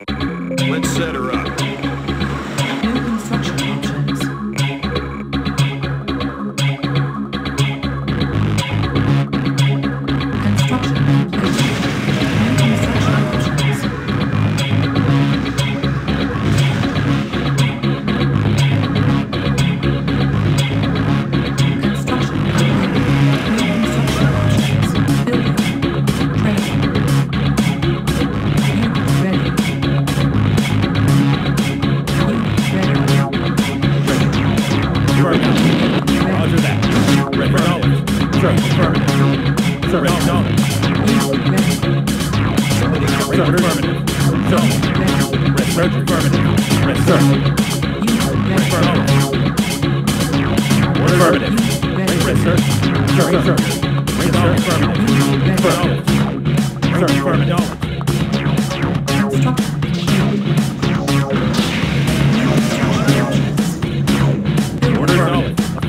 Let's set her up.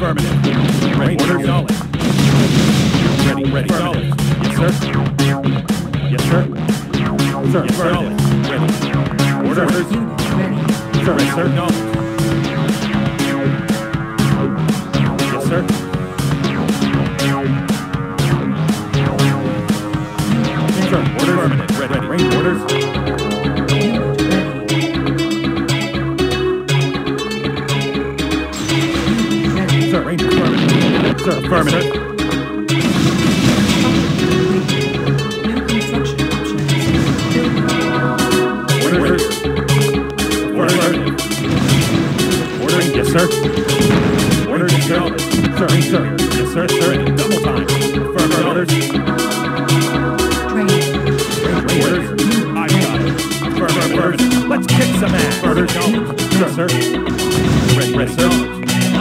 Affirmative. Ready. Order solid. Ready. Ready. Solid. Yes, sir. Yes, sir. Sir, yes, sir. Solid. Ready. Order. Orders. Ready. Sir, yes, sir. No. Yes, sir. Sir, order. Affirmative. Ready. Ready. Orders. Sir, affirmative. Yes, sir. Yes, sir. Sir. yes, sir. Sir, sir. Yes, sir, sir. Sir. time. sir. Orders. sir. Orders. sir. got sir. Affirmative. Let's kick some ass. Orders. Sir, sir. Yes, sir.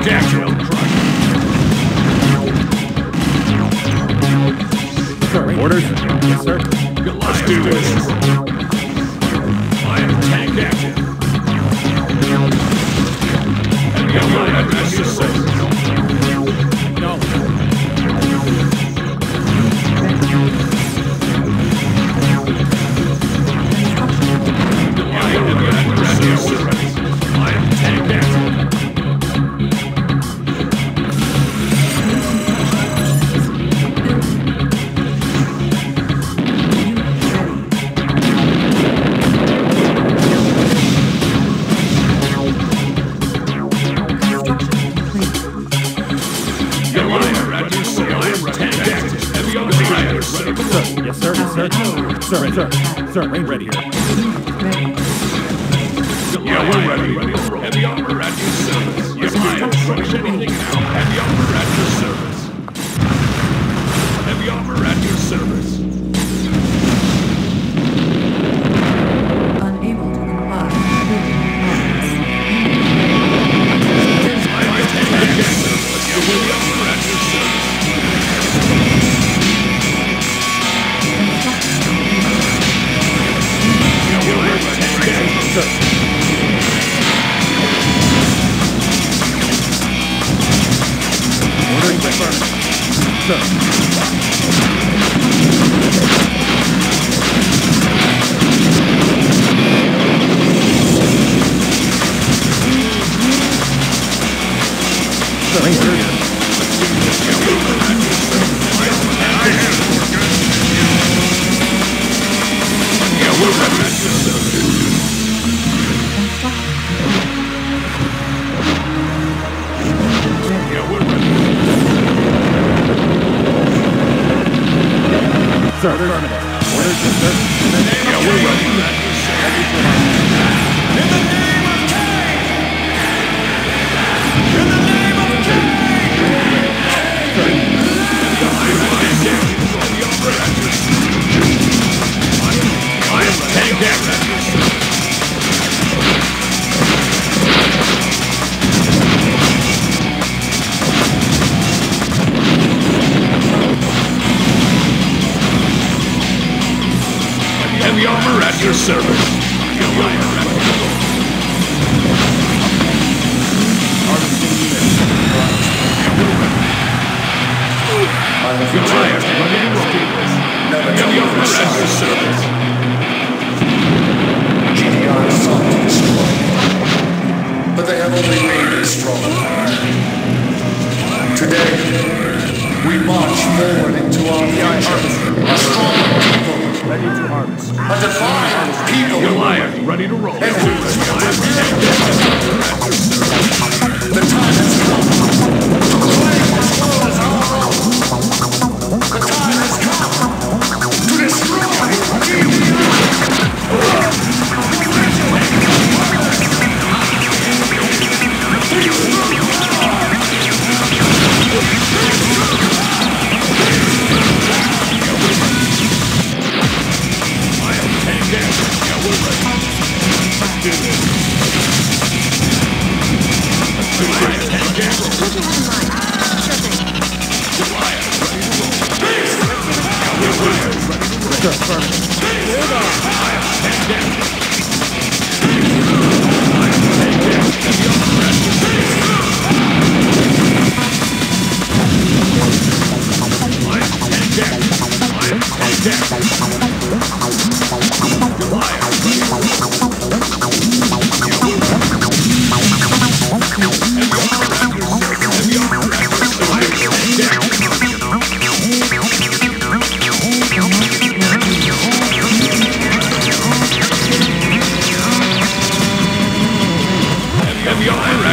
can't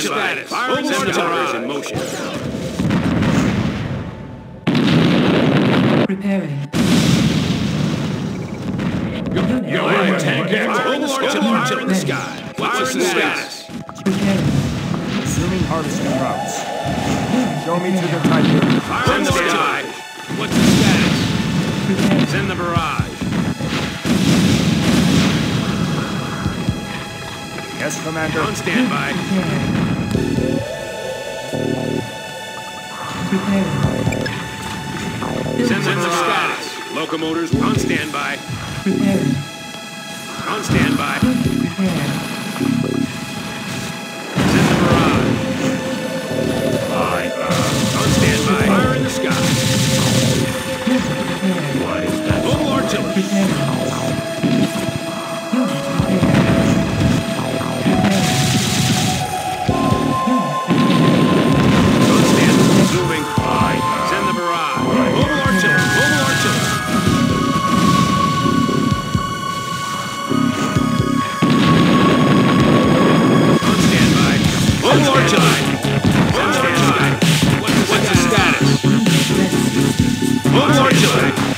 Stand by. Fire in motion. Your, tank in the sky. What's the status? Assuming routes. Show me to the in the. What's the status? The barrage. Yes, Commander. On standby. Preparing. Sensors of status. Locomotors on standby. On standby. enjoy.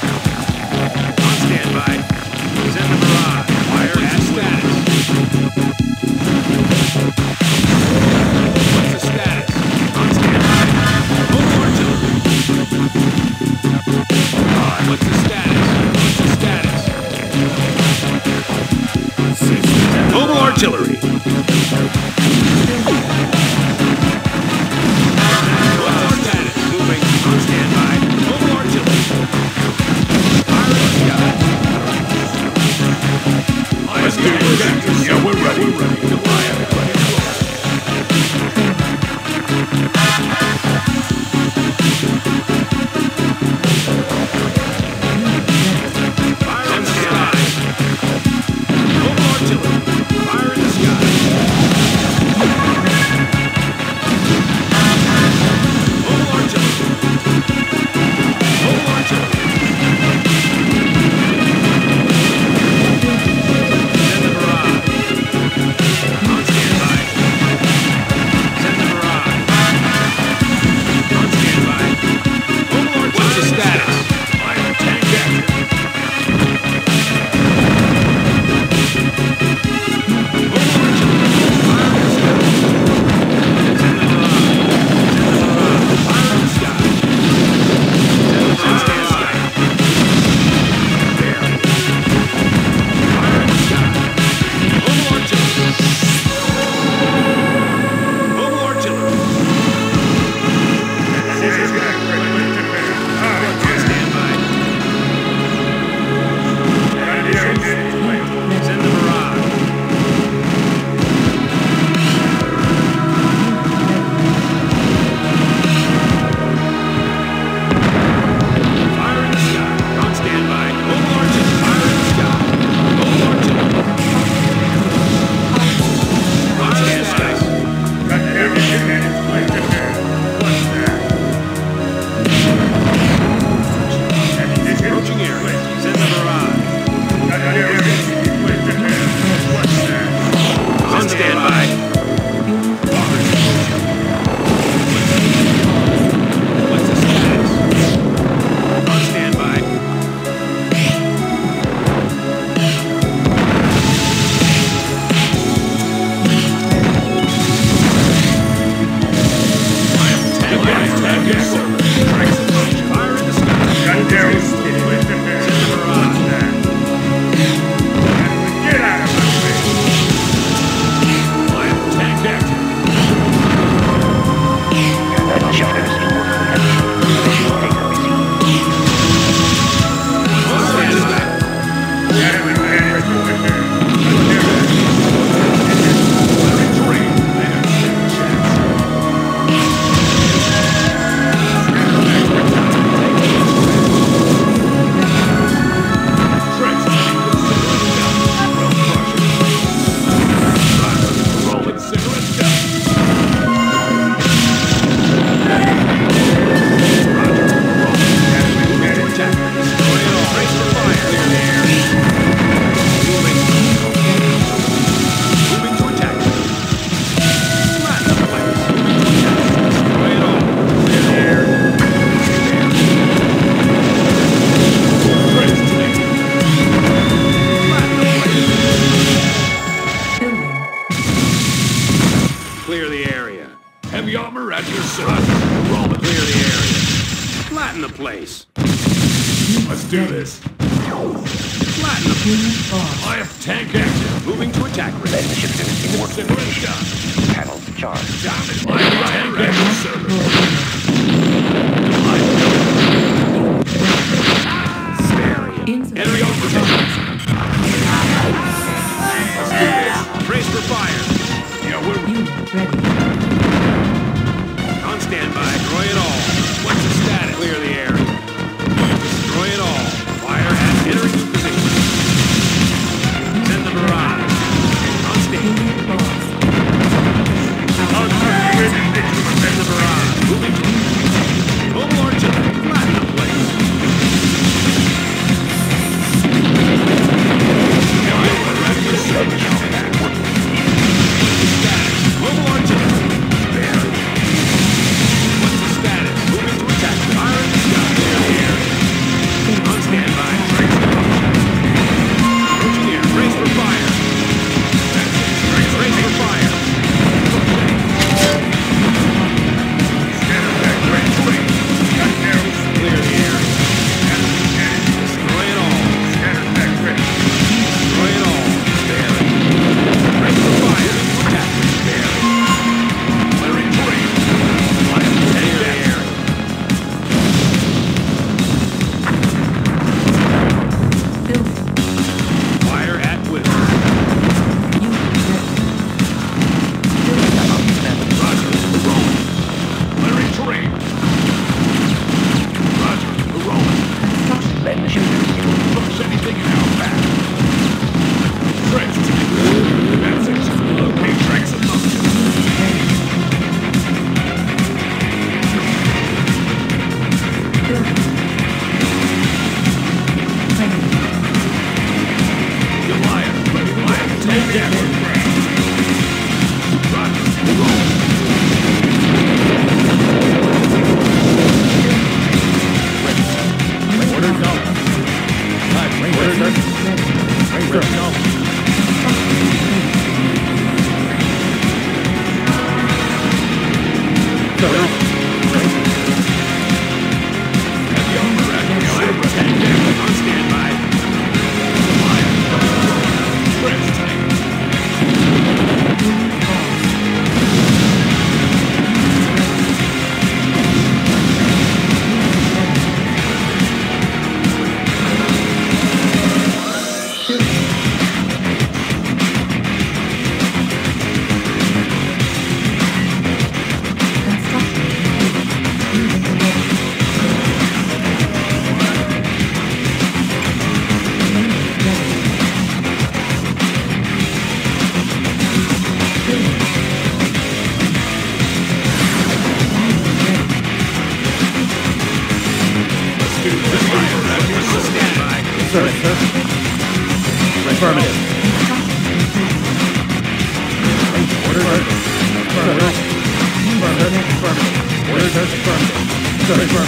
Affirmative.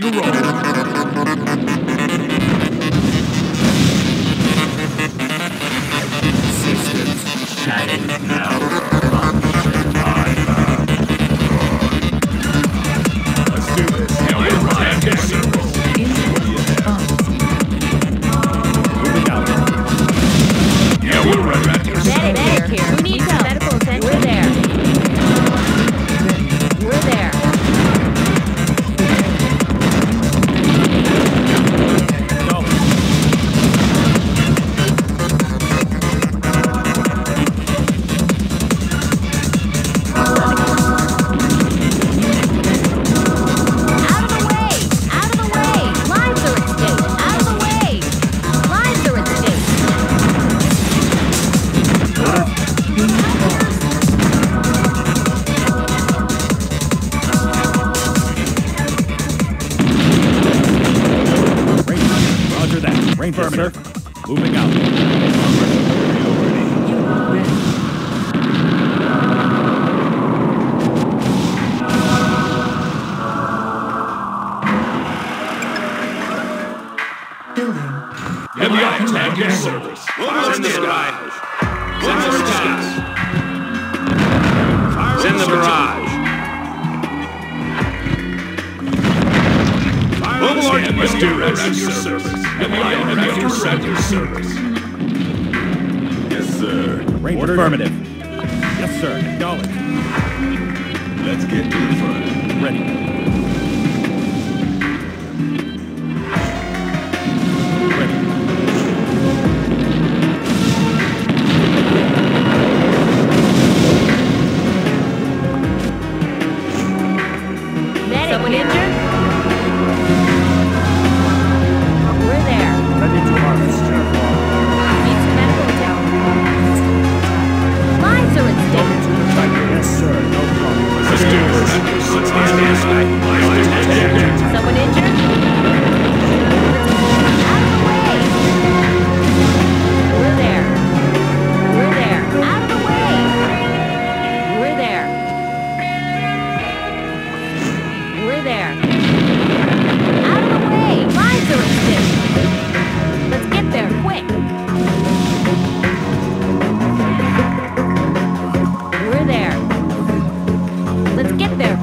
Ready to roll. orders. Yes, sir. Ranger Ordered. affirmative. Yes, sir. Acknowledged. Let's get to the front. Ready.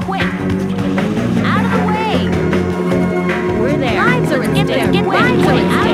quick. Out of the way. We're there. Lines are in there. Get lines out.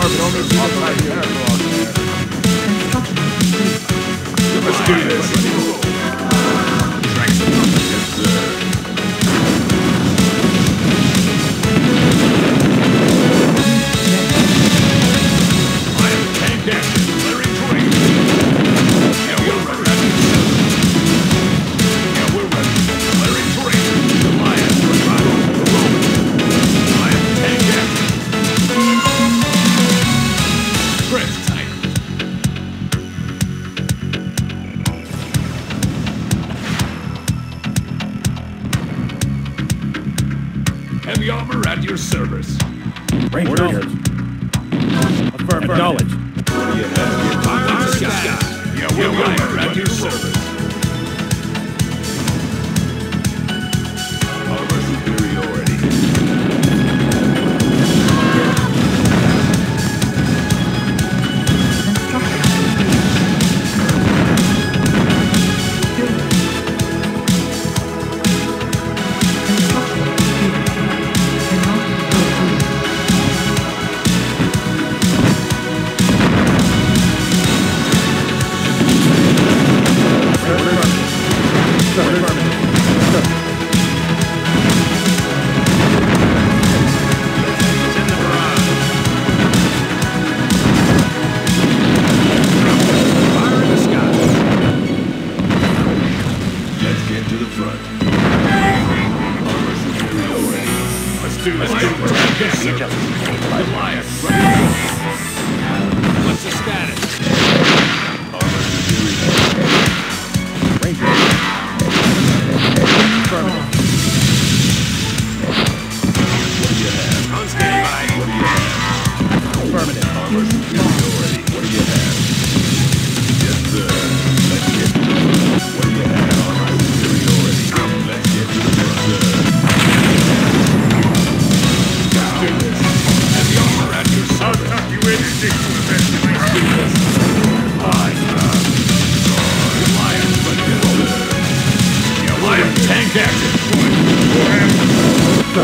Let's do this.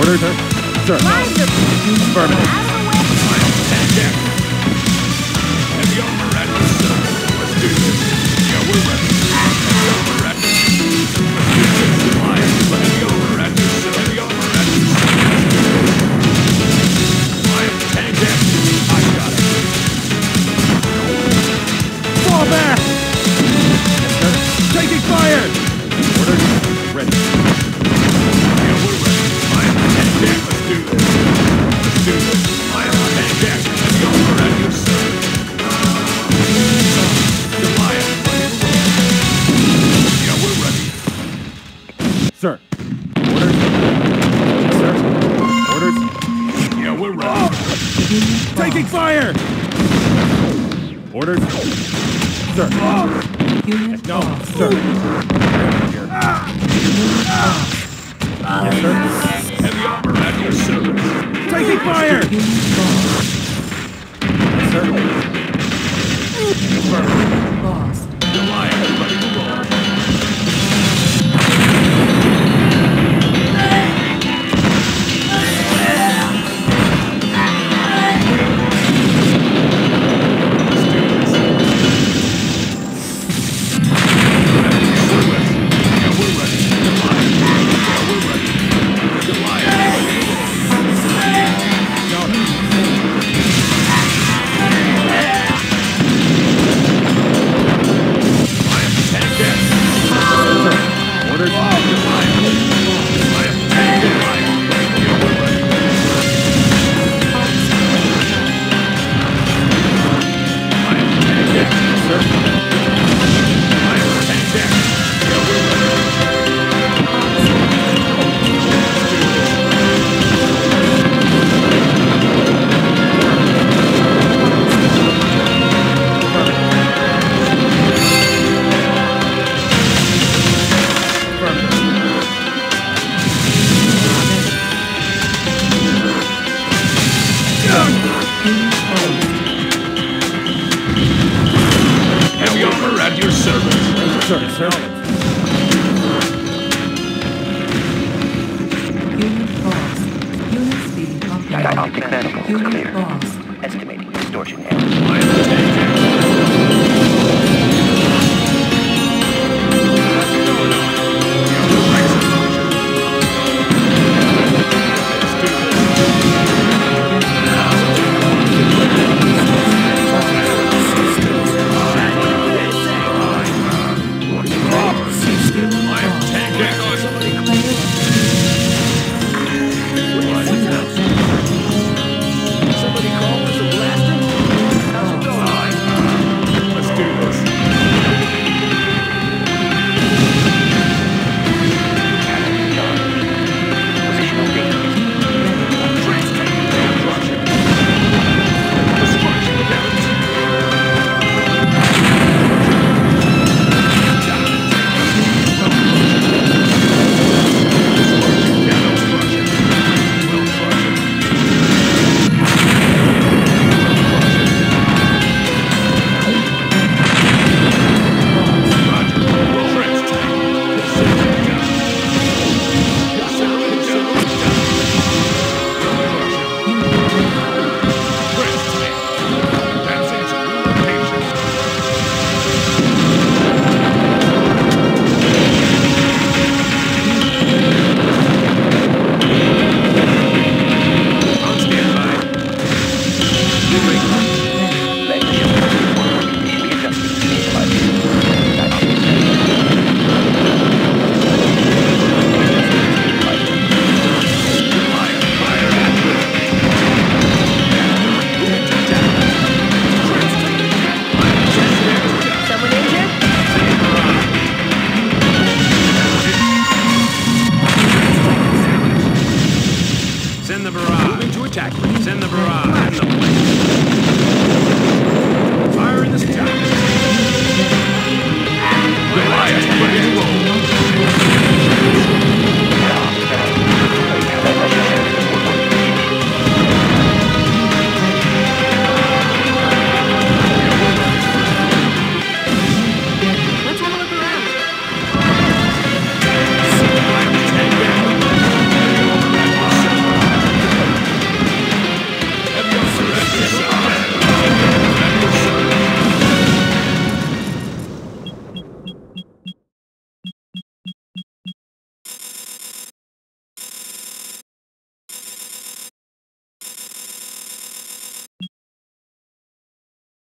Order, sir? Sir. Affirmative. Sir. No, ah, sir. Ah, sir. Heavy armor at your service. Taking fire! Sir. Lost.